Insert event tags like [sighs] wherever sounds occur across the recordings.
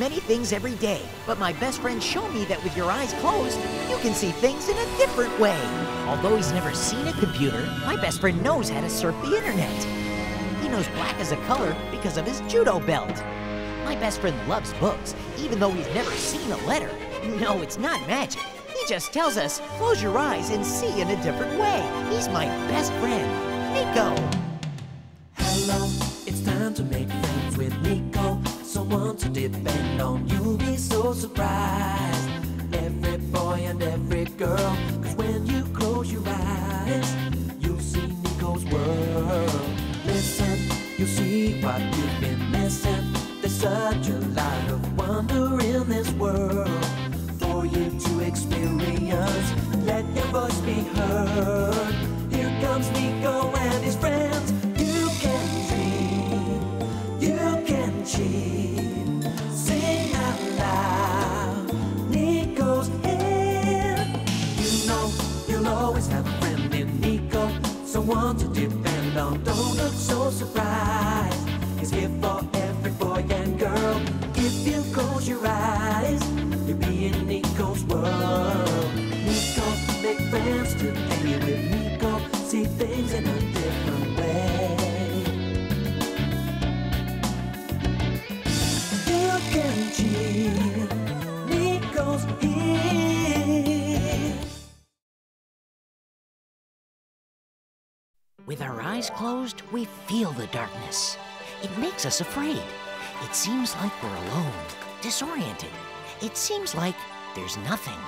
many things every day, but my best friend showed me that with your eyes closed, you can see things in a different way. Although he's never seen a computer, my best friend knows how to surf the internet. He knows black is a color because of his judo belt. My best friend loves books, even though he's never seen a letter. [laughs] No, it's not magic. He just tells us, close your eyes and see in a different way. He's my best friend, Nico. Hello, depend on. You'll be so surprised. Every boy and every girl. Cause when you close your eyes, you'll see Nico's world. Listen, you'll see what you've been missing. There's such a lot of wonder in this world for you to experience. Let your voice be heard. Here comes Nico and his friends. Closed, we feel the darkness. It makes us afraid. It seems like we're alone, disoriented. It seems like there's nothing.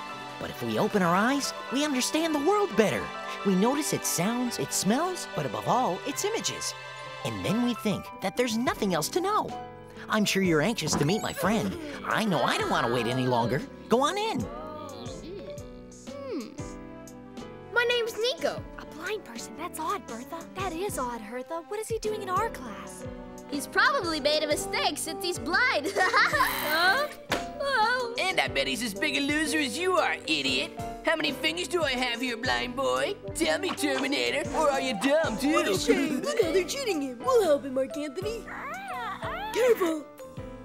But if we open our eyes, we understand the world better. We notice its sounds, its smells, but above all, its images. And then we think that there's nothing else to know. I'm sure you're anxious to meet my friend. I know I don't want to wait any longer. Go on in. My name's Nico. A blind person? That's odd, Bertha. That is odd, Hertha. What is he doing in our class? He's probably made a mistake since he's blind. [laughs] huh? Oh. And I bet he's as big a loser as you are, idiot. How many fingers do I have here, blind boy? Tell me, Terminator, or are you dumb too? What a shame. Look how they're cheating him. We'll help him, Mark Anthony. Ah, ah. Careful.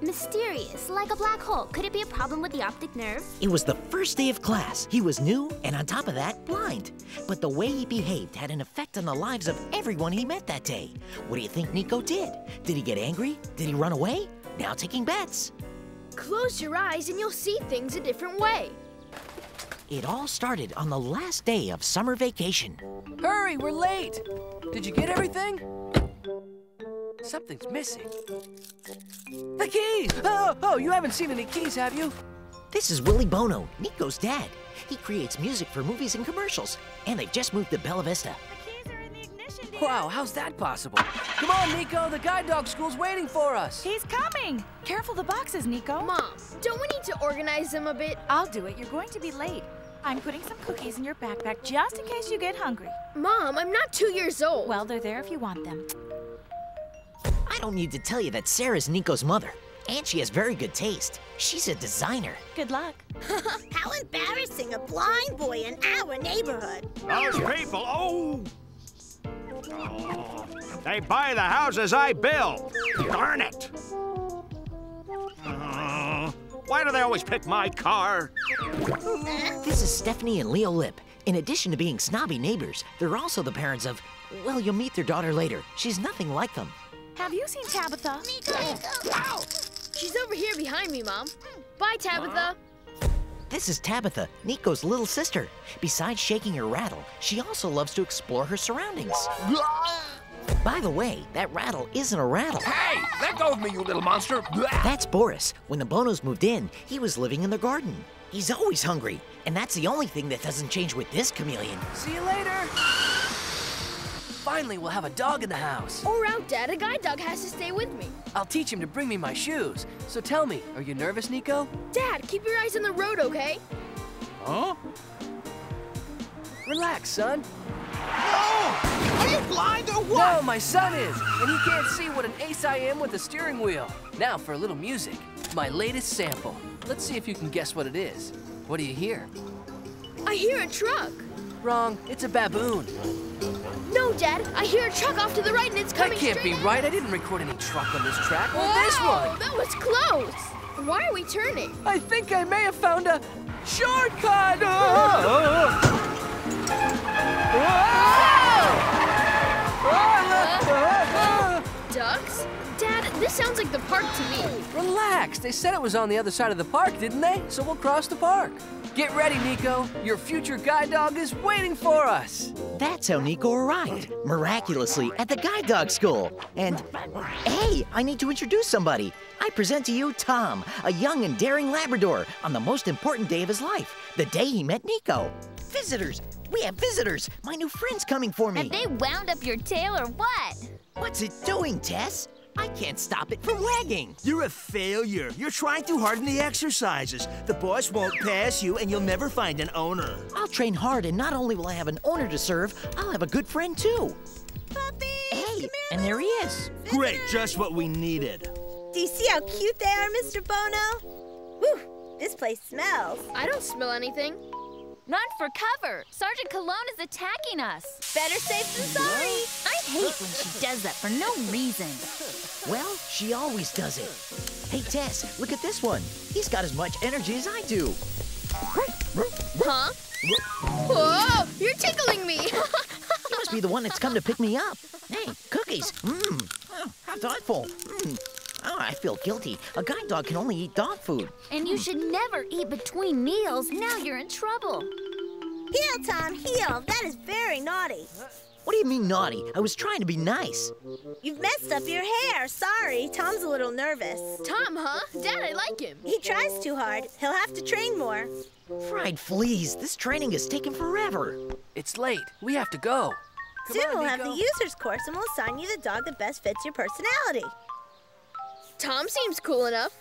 Mysterious, like a black hole. Could it be a problem with the optic nerve? It was the first day of class. He was new, and on top of that, blind. But the way he behaved had an effect on the lives of everyone he met that day. What do you think Nico did? Did he get angry? Did he run away? Now taking bets. Close your eyes and you'll see things a different way. It all started on the last day of summer vacation. Hurry, we're late. Did you get everything? Something's missing. The keys! Oh, oh, you haven't seen any keys, have you? This is Willie Bono, Nico's dad. He creates music for movies and commercials, and they've just moved to Bellavista. The keys are in the ignition. Wow, how's that possible? Come on, Nico, the guide dog school's waiting for us. He's coming! Careful the boxes, Nico. Mom, don't we need to organize them a bit? I'll do it. You're going to be late. I'm putting some cookies in your backpack just in case you get hungry. Mom, I'm not two years old. Well, they're there if you want them. I don't need to tell you that Sarah's Nico's mother, and she has very good taste. She's a designer. Good luck. [laughs] How embarrassing, a blind boy in our neighborhood. Those people, oh! Oh, They buy the houses I build. Darn it! Uh, why do they always pick my car? This is Stephanie and Leo Lip. In addition to being snobby neighbors, they're also the parents of, well, you'll meet their daughter later. She's nothing like them. Have you seen Tabitha? Nico! She's over here behind me, Mom. Bye, Tabitha. This is Tabitha, Nico's little sister. Besides shaking her rattle, she also loves to explore her surroundings. By the way, that rattle isn't a rattle. Hey, let go of me, you little monster! That's Boris. When the Bonos moved in, he was living in the garden. He's always hungry, and that's the only thing that doesn't change with this chameleon. See you later. Finally, we'll have a dog in the house. Or out, Dad. A guide dog has to stay with me. I'll teach him to bring me my shoes. So tell me, are you nervous, Nico? Dad, keep your eyes on the road, okay? Huh? Relax, son. No! Are you blind or what? No, my son is, and he can't see what an ace I am with a steering wheel. Now for a little music. My latest sample. Let's see if you can guess what it is. What do you hear? I hear a truck. Wrong, it's a baboon. No, Dad. I hear a truck off to the right and it's coming That can't be right. I didn't record any truck on this track or Whoa, this one. That was close. Why are we turning? I think I may have found a shortcut! Oh. Ducks? Dad, this sounds like the park to me. Relax, they said it was on the other side of the park, didn't they? So we'll cross the park. Get ready, Nico. Your future guide dog is waiting for us. That's how Nico arrived, miraculously, at the guide dog school. And hey, I need to introduce somebody. I present to you Tom, a young and daring Labrador, on the most important day of his life, the day he met Nico. Visitors! We have visitors! My new friend's coming for me! Have they wound up your tail or what? What's it doing, Tess? I can't stop it from wagging. You're a failure. You're trying too hard in the exercises. The boss won't pass you, and you'll never find an owner. I'll train hard, and not only will I have an owner to serve, I'll have a good friend too. Puppy! Hey, and there he is. Great, just what we needed. Do you see how cute they are, Mr. Bono? Whew, this place smells. I don't smell anything. Run for cover! Sergeant Cologne is attacking us. Better safe than sorry. I hate when she does that for no reason. [laughs] Well, she always does it. Hey, Tess, look at this one. He's got as much energy as I do. Huh? Whoa! You're tickling me! He must be the one that's come to pick me up. Hey, cookies. Mmm. How thoughtful. Mmm. Oh, I feel guilty. A guide dog can only eat dog food. And you should never eat between meals. Now you're in trouble. Heel, Tom, heel. That is very naughty. What do you mean naughty? I was trying to be nice. You've messed up your hair. Sorry, Tom's a little nervous. Tom, huh? Dad, I like him. He tries too hard. He'll have to train more. Fried fleas. This training is taking forever. It's late. We have to go. Come Soon on, we'll have the user's course and we'll assign you the dog that best fits your personality. Tom seems cool enough.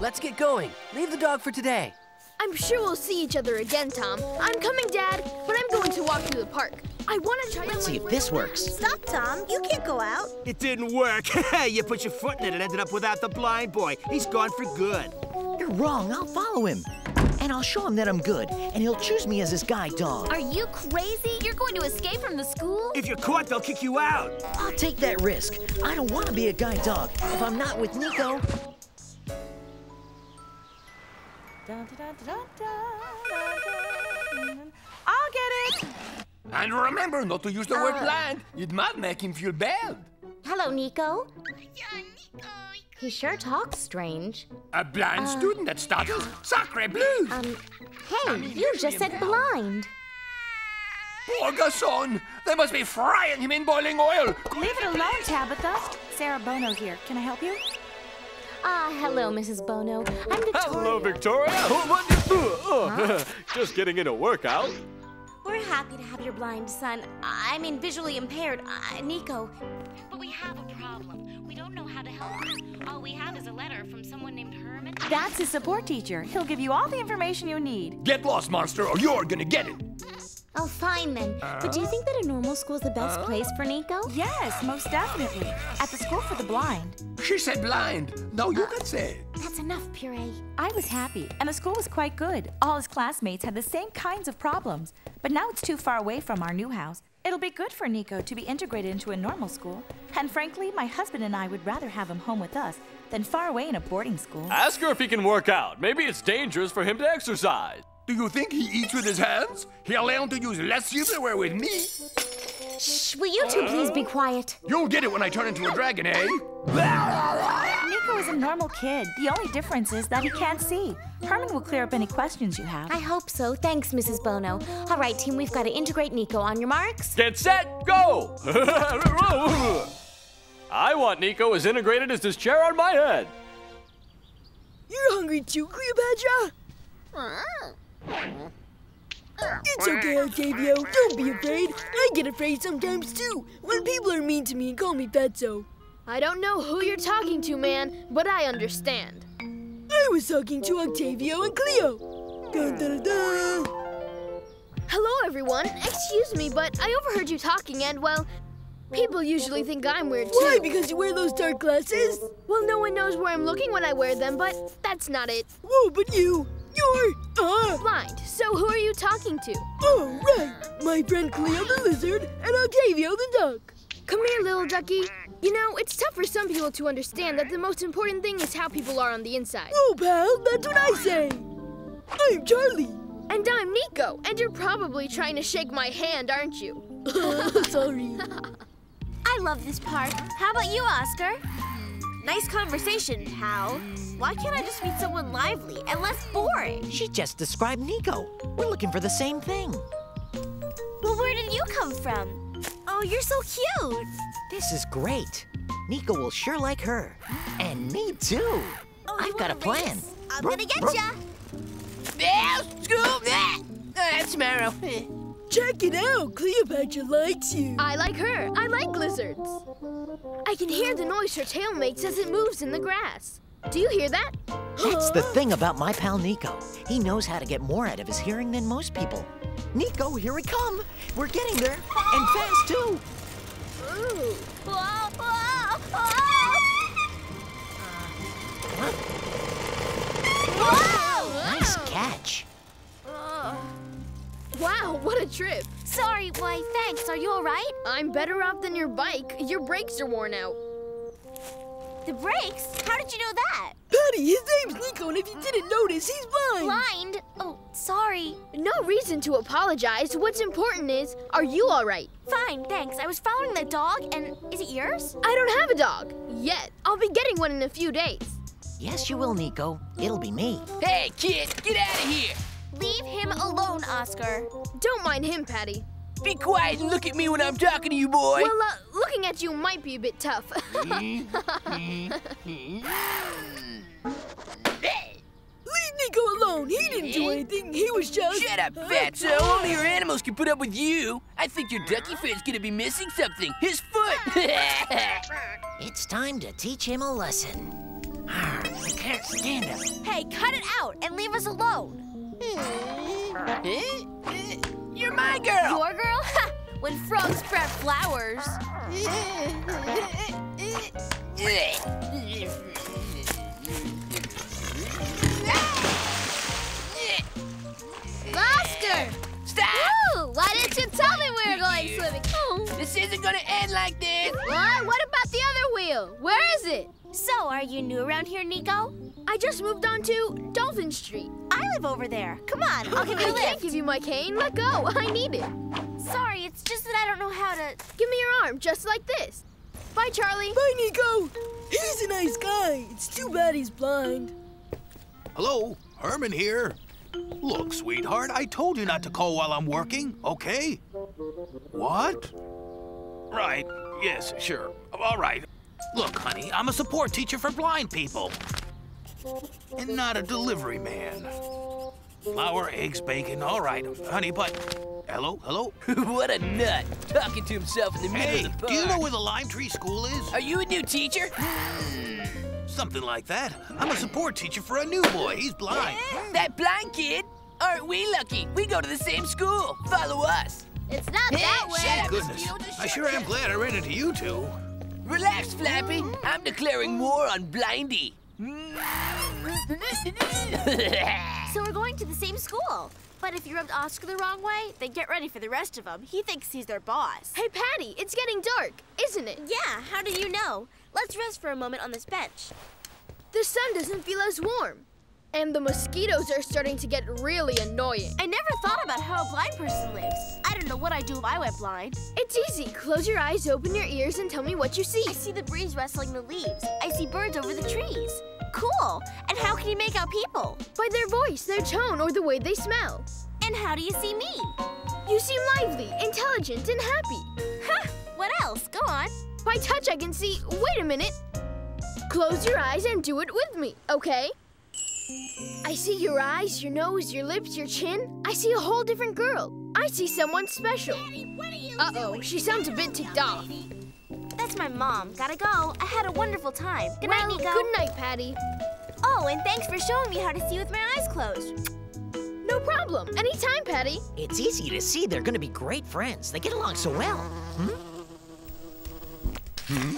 Let's get going. Leave the dog for today. I'm sure we'll see each other again, Tom. I'm coming, Dad, but I'm going to walk through the park. I want to try Let's see if this works. Stop, Tom. You can't go out. It didn't work. [laughs] you put your foot in it and ended up without the blind boy. He's gone for good. You're wrong. I'll follow him. And I'll show him that I'm good, and he'll choose me as his guide dog. Are you crazy? You're going to escape from the school? If you're caught, they'll kick you out. I'll take that risk. I don't want to be a guide dog if I'm not with Nico. I'll get it. And remember not to use the word blind. It might make him feel bad. Hello, Nico. He sure talks strange. A blind student that stutters? Sacre bleu! Um, hey, you just said blind. Poor garçon! They must be frying him in boiling oil. Leave it alone, Tabitha. Sarah Bono here. Can I help you? Ah, hello, Mrs. Bono. I'm Victoria. Hello, Victoria. What? [laughs] Just getting in a workout. We're happy to have your blind son. I mean, visually impaired, uh, Nico. But we have a problem. We don't know how to help him. All we have is a letter from someone named Herman. That's his support teacher. He'll give you all the information you need. Get lost, monster, or you're gonna get it. Oh, fine then. but do you uh-huh. think that a normal school is the best uh-huh. place for Nico? Yes, most definitely. At the school for the blind. She said blind. No, you uh, can say it. That's enough, Puree. I was happy, and the school was quite good. All his classmates had the same kinds of problems. But now it's too far away from our new house. It'll be good for Nico to be integrated into a normal school. And frankly, my husband and I would rather have him home with us than far away in a boarding school. Ask her if he can work out. Maybe it's dangerous for him to exercise. Do you think he eats with his hands? He'll learn to use less silverware with me. Shh, will you two please be quiet? You'll get it when I turn into a dragon, eh? Nico is a normal kid. The only difference is that he can't see. Herman will clear up any questions you have. I hope so. Thanks, Mrs. Bono. All right, team, we've got to integrate Nico on your marks. Get set, go! [laughs] I want Nico as integrated as this chair on my head. You're hungry too, Cleopatra? It's okay, Octavio. Don't be afraid. I get afraid sometimes too when people are mean to me and call me fatso. I don't know who you're talking to, man, but I understand. I was talking to Octavio and Cleo. Dun, dun, dun. Hello, everyone. Excuse me, but I overheard you talking, and well, people usually think I'm weird too. Why? Because you wear those dark glasses? Well, no one knows where I'm looking when I wear them, but that's not it. Whoa, but you, you're, uh, Blind. So who are you talking to? oh, right. My friend Cleo the lizard and Octavio the duck. Come here, little ducky. You know, it's tough for some people to understand that the most important thing is how people are on the inside. Oh, pal, that's what I say. I'm Charly. And I'm Nico, and you're probably trying to shake my hand, aren't you? [laughs] Sorry. I love this part. How about you, Oscar? Nice conversation, pal. Why can't I just meet someone lively and less boring? She just described Nico. We're looking for the same thing. Well, where did you come from? Oh, you're so cute. This is great. Nico will sure like her. And me too. Oh, I've got a plan. I'm gonna get ya. Yeah, scoop that! That's Marrow. Check it out. Cleopatra likes you. I like her. I like lizards. I can hear the noise her tail makes as it moves in the grass. Do you hear that? That's the thing about my pal Nico. He knows how to get more out of his hearing than most people. Nico, here we come. We're getting there. And fast, too. Ooh. Whoa, whoa, whoa. Whoa! Nice catch. Uh, wow, what a trip. Sorry, why, thanks. Are you all right? I'm better off than your bike. Your brakes are worn out. The brakes? How did you know that? Paty, his name's Nico, and if you didn't notice, he's blind. Blind? Oh, sorry. No reason to apologize. What's important is, are you all right? Fine, thanks. I was following the dog, and is it yours? I don't have a dog. Yet. I'll be getting one in a few days. Yes, you will, Nico. It'll be me. Hey, kid, get out of here! Leave him alone, Oscar. Don't mind him, Paty. Be quiet and look at me when I'm talking to you, boy. Well, uh, looking at you might be a bit tough. [laughs] [laughs] Leave Nico alone. He didn't do anything. He was just. Shut up, fatso. Only your animals can put up with you. I think your ducky friend's gonna be missing something. His foot. [laughs] It's time to teach him a lesson. I can't stand him. Hey, cut it out and leave us alone. You're my girl. Your girl? [laughs] Ha! When frogs spread flowers. Oscar! Stop! Woo! Why didn't you tell me we were going swimming? Oh. This isn't gonna end like this. What? What about the other wheel? Where is it? So, are you new around here, Nico? I just moved on to Dolphin Street. I live over there. Come on, I'll give you I a can't give you my cane. Let go. [laughs] I need it. Sorry, it's just that I don't know how to. Give me your arm, just like this. Bye, Charly. Bye, Nico. He's a nice guy. It's too bad he's blind. Hello, Herman here. Look, sweetheart, I told you not to call while I'm working, okay? What? Right, yes, sure. All right. Look, honey, I'm a support teacher for blind people. And not a delivery man. Flour, eggs, bacon, all right, honey, but. Hello, hello? [laughs] what a nut. Talking to himself in the middle Hey, of the park. do you know where the Lime Tree School is? Are you a new teacher? [sighs] Something like that. I'm a support teacher for a new boy. He's blind. That blind kid? Aren't we lucky? We go to the same school. Follow us. It's not Hey, that way. shut up, Goodness, I sure am glad I ran into you two. Relax, Flappy. I'm declaring war on Blindy. [laughs] So we're going to the same school. But if you rubbed Oscar the wrong way, then get ready for the rest of them. He thinks he's their boss. Hey, Paty, it's getting dark, isn't it? Yeah, how do you know? Let's rest for a moment on this bench. The sun doesn't feel as warm. And the mosquitoes are starting to get really annoying. I never thought about how a blind person lives. I don't know what I'd do if I went blind. It's easy. Close your eyes, open your ears, and tell me what you see. I see the breeze rustling the leaves. I see birds over the trees. Cool. And how can you make out people? By their voice, their tone, or the way they smell. And how do you see me? You seem lively, intelligent, and happy. Huh. What else? Go on. By touch, I can see. Wait a minute. Close your eyes and do it with me, okay? I see your eyes, your nose, your lips, your chin. I see a whole different girl. I see someone special. Uh oh, she sounds a bit ticked off. That's my mom. Gotta go. I had a wonderful time. Good night, Well, Nico. Good night, Paty. Oh, and thanks for showing me how to see with my eyes closed. No problem. Anytime, Paty. It's easy to see they're gonna be great friends. They get along so well. Hmm?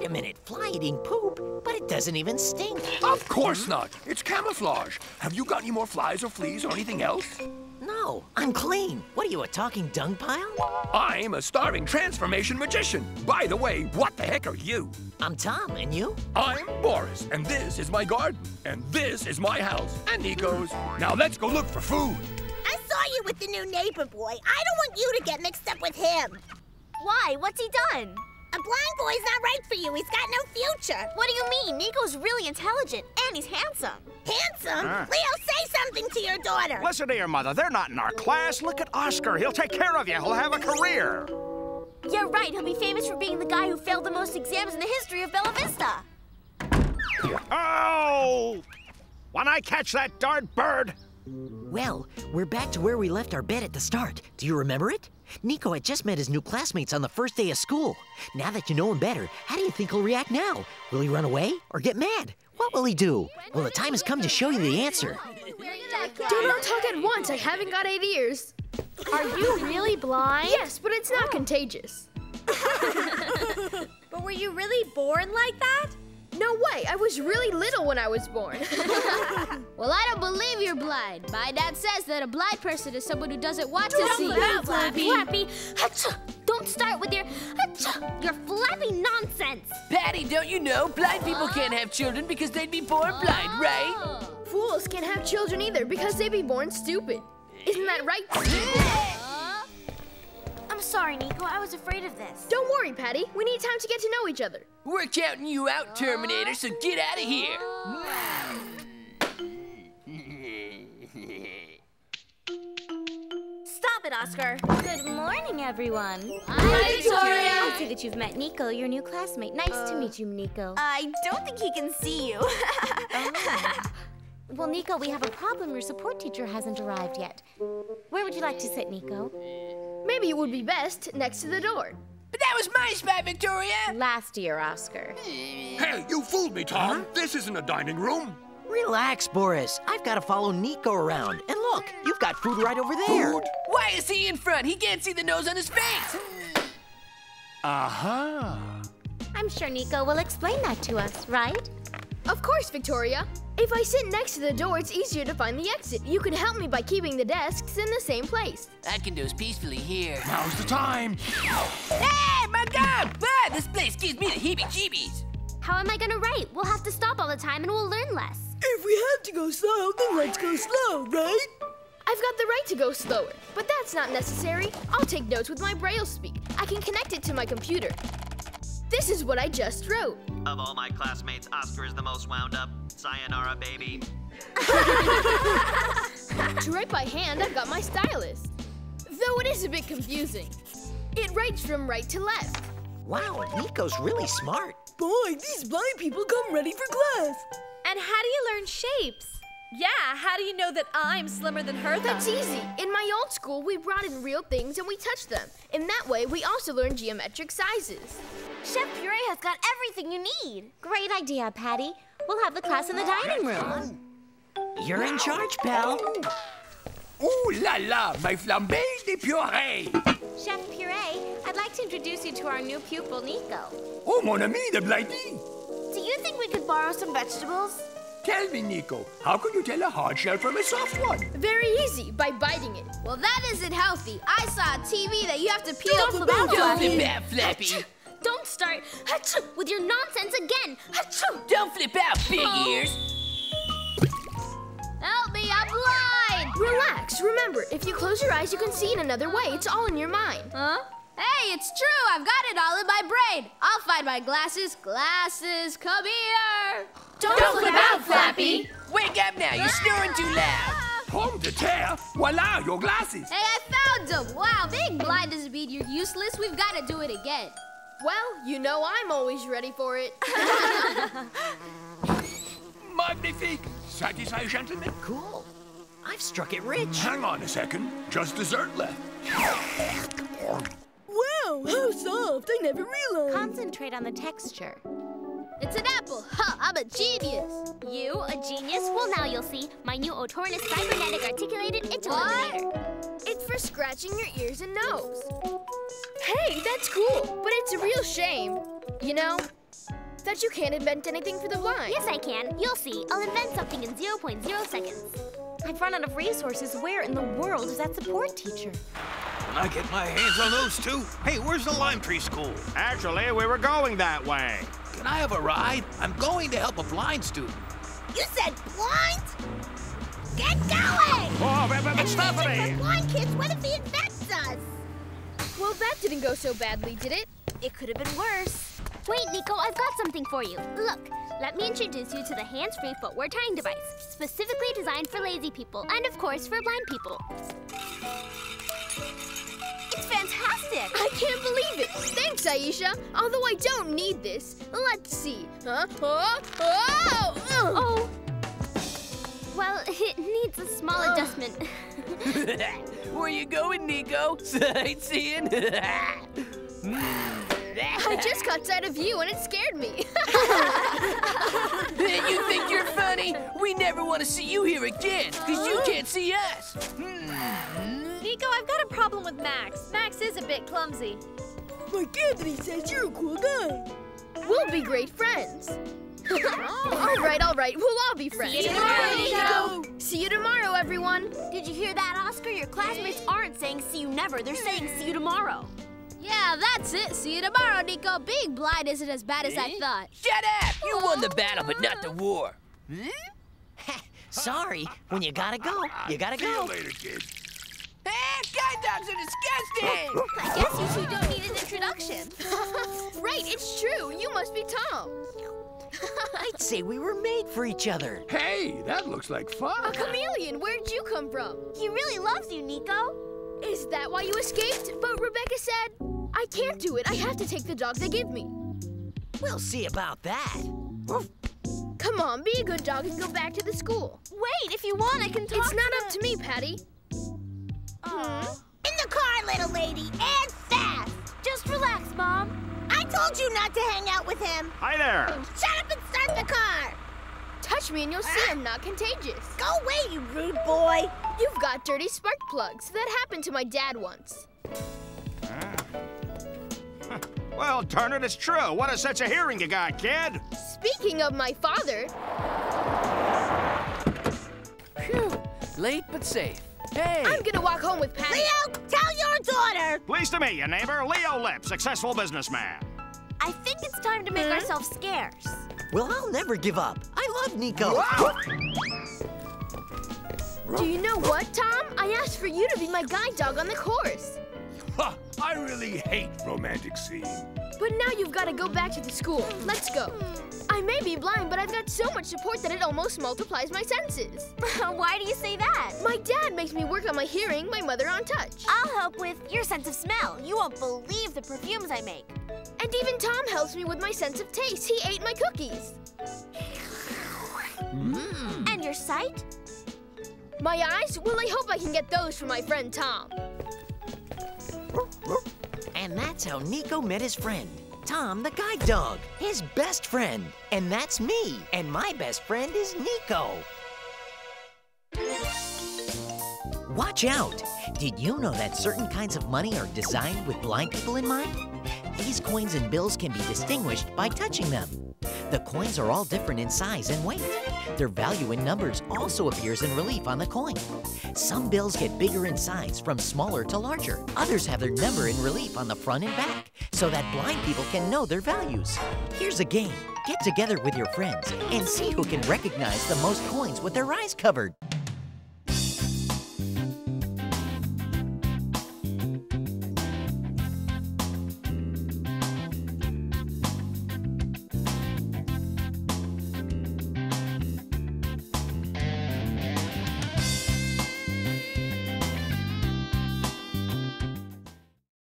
Wait a minute, fly eating poop? But it doesn't even stink. Of course not. It's camouflage. Have you got any more flies or fleas or anything else? No, I'm clean. What are you, a talking dung pile? I'm a starving transformation magician. By the way, what the heck are you? I'm Tom, and you? I'm Boris, and this is my garden, and this is my house, and Nico's. Now let's go look for food. I saw you with the new neighbor boy. I don't want you to get mixed up with him. Why? What's he done? A blind boy's not right for you. He's got no future. What do you mean? Nico's really intelligent, and he's handsome. Handsome? Ah. Leo, say something to your daughter. Listen to your mother. They're not in our class. Look at Oscar. He'll take care of you. He'll have a career. Yeah, right. He'll be famous for being the guy who failed the most exams in the history of Bellavista. Oh! When I catch that darn bird. Well, we're back to where we left our bed at the start. Do you remember it? Nico had just met his new classmates on the first day of school. Now that you know him better, how do you think he'll react now? Will he run away or get mad? What will he do? Well, the time has come to show you the answer. Do not talk at once. I haven't got eight ears. Are you really blind? Yes, but it's not contagious. [laughs] But were you really born like that? No way. I was really little when I was born. [laughs] Well, I don't believe you're blind. My dad says that a blind person is someone who doesn't want to Don't see. flip out, Flappy. Flappy, don't start with your your flappy nonsense. Paty, don't you know blind people can't have children because they'd be born blind, oh. right? Fools can't have children either because they'd be born stupid. Isn't that right? I'm sorry, Nico. I was afraid of this. Don't worry, Paty. We need time to get to know each other. We're counting you out, Terminator, so get out of here. Stop it, Oscar. Good morning, everyone. Hi, Victoria. I see that you've met Nico, your new classmate. Nice to meet you, Nico. I don't think he can see you. [laughs] Well, Nico, we have a problem. Your support teacher hasn't arrived yet. Where would you like to sit, Nico? Maybe it would be best next to the door. But that was my spot, Victoria. Last year, Oscar. Hey, you fooled me, Tom. This isn't a dining room. Relax, Boris. I've got to follow Nico around. And look, you've got food right over there. Food? Why is he in front? He can't see the nose on his face. Uh-huh. I'm sure Nico will explain that to us, right? Of course, Victoria. If I sit next to the door, it's easier to find the exit. You can help me by keeping the desks in the same place. I can doze peacefully here. Now's the time. Hey, my God! Ah, this place gives me the heebie-jeebies. How am I gonna write? We'll have to stop all the time and we'll learn less. If we have to go slow, then let's go slow, right? I've got the right to go slower, but that's not necessary. I'll take notes with my Braille speak. I can connect it to my computer. This is what I just wrote. Of all my classmates, Oscar is the most wound up. Sayonara, baby. [laughs] To write by hand, I've got my stylus. Though it is a bit confusing. It writes from right to left. Wow, Nico's really smart. Boy, these blind people come ready for class. And how do you learn shapes? Yeah, how do you know that I'm slimmer than her? That's easy. In my old school, we brought in real things and we touched them. In that way, we also learn geometric sizes. Chef Puree has got everything you need. Great idea, Paty. We'll have the class in the dining room. You're in charge, pal. Ooh la la, my flambé de purée. Chef Puree, I'd like to introduce you to our new pupil, Nico. Oh, mon ami the Blighty. Do you think we could borrow some vegetables? Tell me, Nico, how can you tell a hard shell from a soft one? Very easy, by biting it. Well, that isn't healthy. I saw a TV that you have to peel Don't the flip out, bone. Don't Flappy. flip out, Flappy. Don't start achoo, with your nonsense again. Achoo. Don't flip out, big oh. ears. Help me, I'm blind. Relax. Remember, if you close your eyes, you can see in another way. It's all in your mind. Huh? Hey, it's true. I've got it all in my brain. I'll find my glasses. Glasses, come here. Don't, flip out, Flappy. Wake up now, you're snoring too loud. [laughs] Home to terre, voila, your glasses. Hey, I found them. Wow, being blind doesn't mean you're useless. We've got to do it again. Well, you know I'm always ready for it. [laughs] Magnifique. Satisfied, gentlemen? Cool. I've struck it rich. Hang on a second. Just dessert left. Wow, how soft. I never realized. Concentrate on the texture. It's an apple. Ha, I'm a genius. You, a genius? Well, now you'll see. My new Otornis cybernetic articulated interliminator. It's for scratching your ears and nose. Hey, that's cool, but it's a real shame. You know, That you can't invent anything for the blind. Yes, I can. You'll see. I'll invent something in 0.0 seconds. I've run out of resources. Where in the world is that support teacher? Can I get my hands on those two? Hey, where's the Lime Tree School? Actually, we were going that way. Can I have a ride? I'm going to help a blind student. You said blind? Get going! Oh, but, but, but It's easy Stephanie! for blind kids. What if he infects us? Well, that didn't go so badly, did it? It could have been worse. Wait, Nico, I've got something for you. Look, let me introduce you to the hands-free footwear tying device, specifically designed for lazy people and, of course, for blind people. It's fantastic! I can't believe it. Thanks, Aisha. Although I don't need this. Let's see. Huh? Oh! Oh! oh. Oh. Well, [laughs] it needs a small adjustment. [laughs] Where are you going, Nico? [laughs] Sightseeing? I just caught sight of you and it scared me. Then you think you're funny? We never want to see you here again, because you can't see us. Hmm. Nico, I've got a problem with Max. Max is a bit clumsy. Mark Anthony says you're a cool guy. we'll be great friends. All right, all right. We'll all be friends. See you tomorrow, Nico. See you tomorrow, everyone. Did you hear that, Oscar? Your classmates aren't saying see you never. They're saying see you tomorrow. Yeah, that's it. See you tomorrow, Nico. Being blind isn't as bad as I thought. Shut up! You won the battle, but not the war. [laughs] Sorry, when you gotta go, you gotta See you go. later, kid. Ah, guide dogs are disgusting! [gasps] I guess you two don't need an introduction. [laughs] right, it's true. You must be Tom. [laughs] I'd say we were made for each other. Hey, that looks like fun. A chameleon. Where'd you come from? He really loves you, Nico. Is that why you escaped? But Rebecca said, I can't do it. I have to take the dog they give me. We'll see about that. Come on, be a good dog and go back to the school. Wait, if you want, I can talk It's not to up to me, Paty. Told you not to hang out with him. Hi there. Shut up and start the car. Touch me and you'll see I'm not contagious. Go away, you rude boy. You've got dirty spark plugs. That happened to my dad once. Ah. Well, darn it, it's true. What a sense of hearing you got, kid. Speaking of my father, Phew, late but safe. Hey! I'm gonna walk home with Paty. Leo, tell your daughter. Pleased to meet you, neighbor. Leo Lip, successful businessman. I think it's time to make hmm? ourselves scarce. Well, I'll never give up. I love Nico. Do you know what, Tom? I asked for you to be my guide dog on the course. Ha, I really hate romantic scenes. But now you've got to go back to the school. Let's go. I may be blind, but I've got so much support that it almost multiplies my senses. [laughs] Why do you say that? My dad makes me work on my hearing, my mother on touch. I'll help with your sense of smell. You won't believe the perfumes I make. And even Tom helps me with my sense of taste. He ate my cookies. Hmm. And your sight? My eyes? Well, I hope I can get those from my friend Tom. And that's how Nico met his friend, Tom the guide dog, his best friend. And that's me. And my best friend is Nico. Watch out! Did you know that certain kinds of money are designed with blind people in mind? These coins and bills can be distinguished by touching them. The coins are all different in size and weight. Their value in numbers also appears in relief on the coin. Some bills get bigger in size from smaller to larger. Others have their number in relief on the front and back so that blind people can know their values. Here's a game. Get together with your friends and see who can recognize the most coins with their eyes covered.